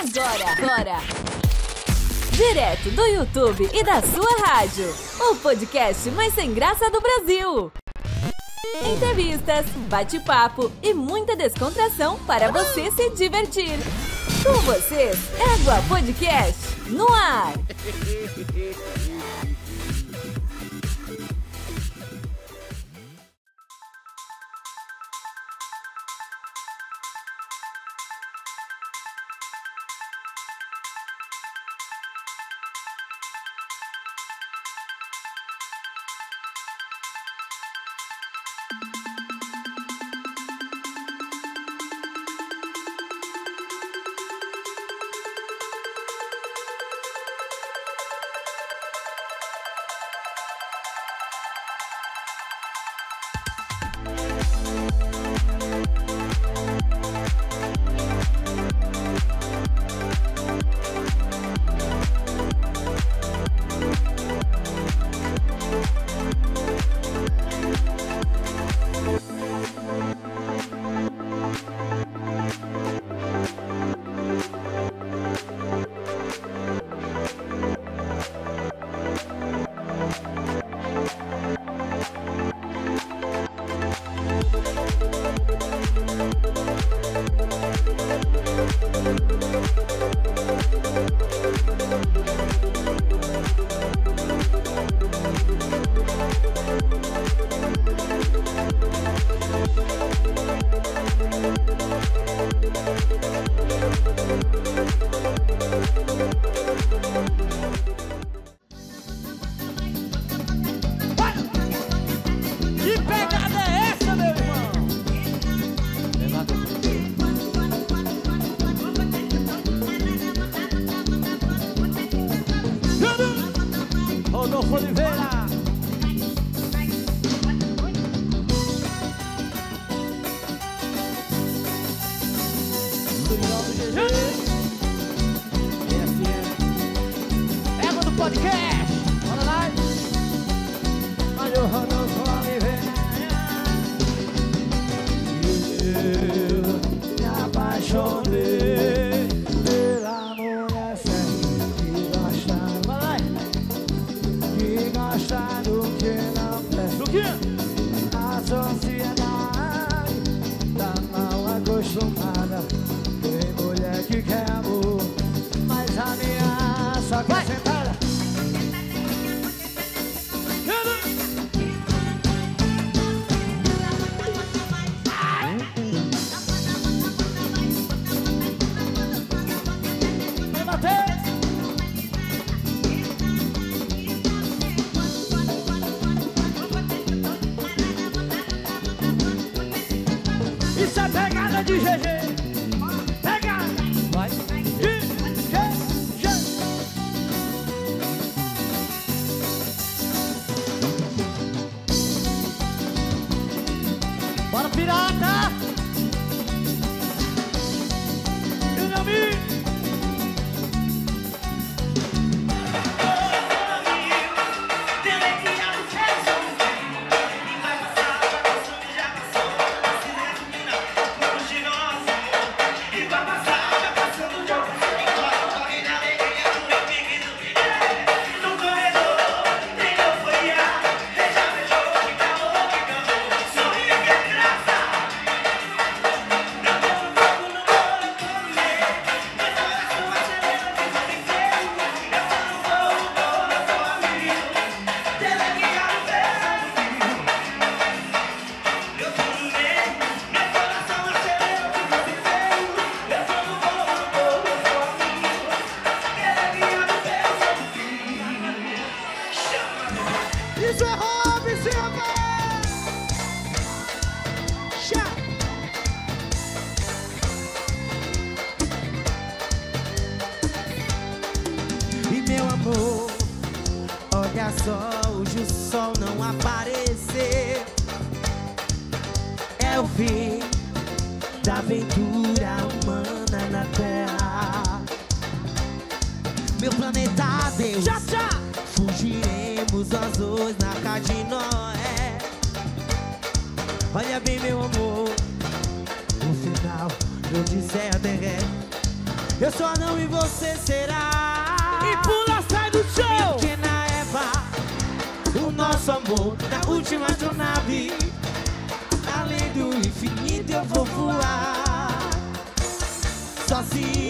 Agora, agora. Direto do YouTube e da sua rádio. O podcast mais sem graça do Brasil. Entrevistas, bate-papo e muita descontração para você se divertir. Com vocês, Égua Podcast no ar. Podcast. Pegada de Só, hoje o sol não aparecer. É o fim da aventura humana na Terra. Meu planeta, Deus já, já. Fugiremos nós dois na casa de Noé. Olha bem, meu amor No final, eu disser a derrete Eu só não e você será. nosso amor na última aeronave. Além do infinito eu vou voar sozinho.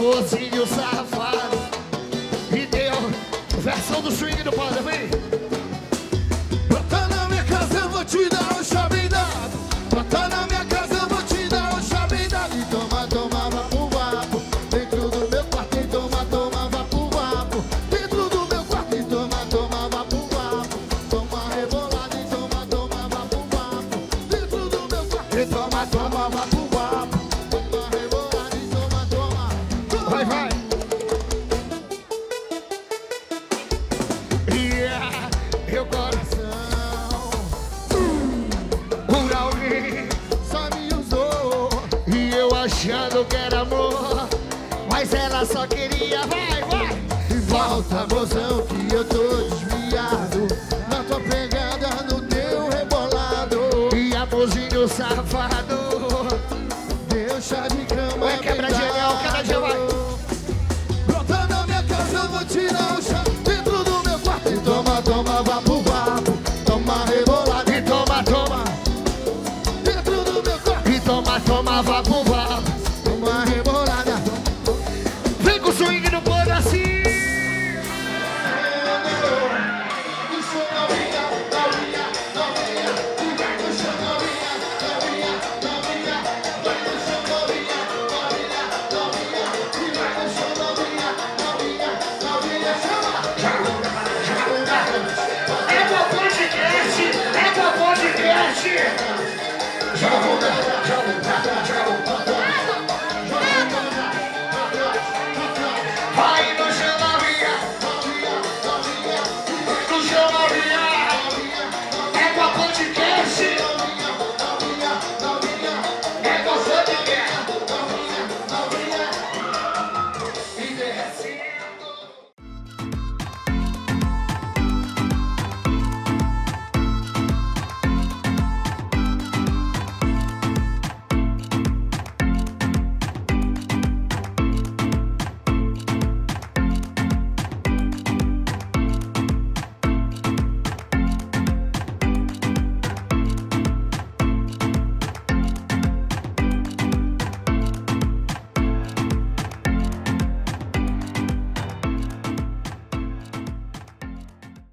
famosinho safado. E deu versão do swing do panda, vem. Era amor, mas ela só queria, vai, vai. Volta, mozão, que eu tô desviado. Não tô pegada no teu rebolado. E amorzinho safado, deu chá de cama. Ué, quebra de anel, dia vai.